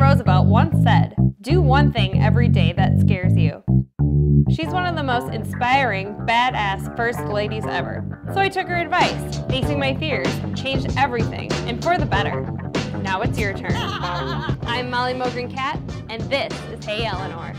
Roosevelt once said, do one thing every day that scares you. She's one of the most inspiring, badass first ladies ever. So I took her advice, facing my fears, changed everything, and for the better. Now it's your turn. I'm Molly Mogren Katt, and this is Hey Eleanor.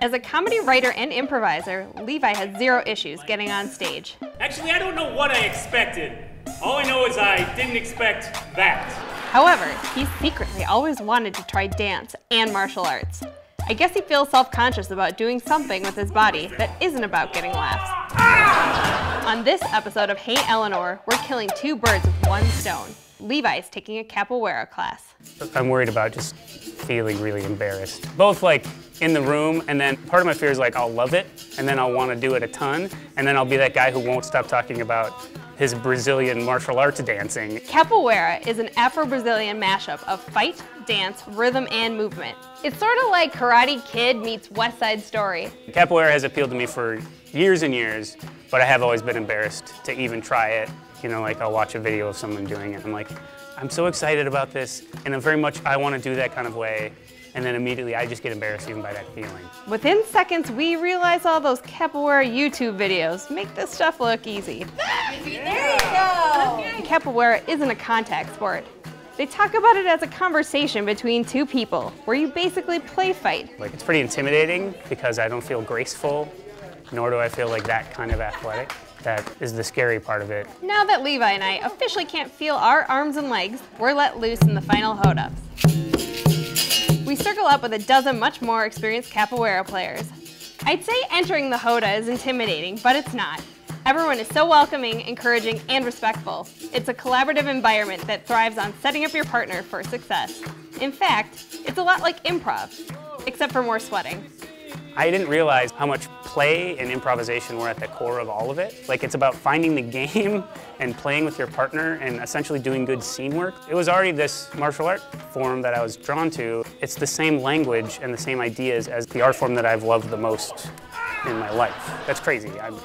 As a comedy writer and improviser, Levi has zero issues getting on stage. Actually, I don't know what I expected. All I know is I didn't expect that. However, he secretly always wanted to try dance and martial arts. I guess he feels self-conscious about doing something with his body that isn't about getting laughs. Ah! On this episode of Hey Eleanor, we're killing two birds with one stone. Levi's taking a capoeira class. I'm worried about just feeling really embarrassed. Both like in the room, and then part of my fear is like I'll love it, and then I'll want to do it a ton, and then I'll be that guy who won't stop talking about his Brazilian martial arts dancing. Capoeira is an Afro-Brazilian mashup of fight, dance, rhythm, and movement. It's sort of like Karate Kid meets West Side Story. Capoeira has appealed to me for years and years, but I have always been embarrassed to even try it. You know, like I'll watch a video of someone doing it. I'm like, I'm so excited about this, and I'm very much, I want to do that kind of way. And then immediately I just get embarrassed even by that feeling. Within seconds, we realize all those capoeira YouTube videos make this stuff look easy. There you go. Capoeira isn't a contact sport. They talk about it as a conversation between two people, where you basically play fight. Like it's pretty intimidating because I don't feel graceful, nor do I feel like that kind of athletic. That is the scary part of it. Now that Levi and I officially can't feel our arms and legs, we're let loose in the final hold-ups. We circle up with a dozen much more experienced capoeira players. I'd say entering the roda is intimidating, but it's not. Everyone is so welcoming, encouraging, and respectful. It's a collaborative environment that thrives on setting up your partner for success. In fact, it's a lot like improv, except for more sweating. I didn't realize how much play and improvisation were at the core of all of it. Like it's about finding the game and playing with your partner and essentially doing good scene work. It was already this martial art form that I was drawn to. It's the same language and the same ideas as the art form that I've loved the most in my life. That's crazy. I'm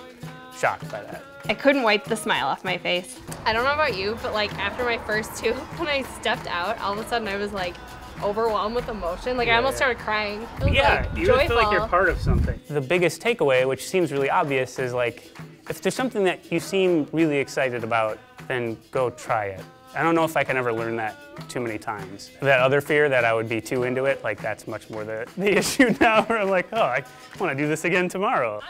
shocked by that. I couldn't wipe the smile off my face. I don't know about you, but like after my first two, when I stepped out, all of a sudden I was like overwhelmed with emotion. Like I almost started crying. It was, Yeah, like, you just feel like you're part of something. The biggest takeaway, which seems really obvious, is like, if there's something that you seem really excited about, then go try it. I don't know if I can ever learn that too many times. That other fear that I would be too into it, like that's much more the, the issue now where I'm like, oh, I want to do this again tomorrow.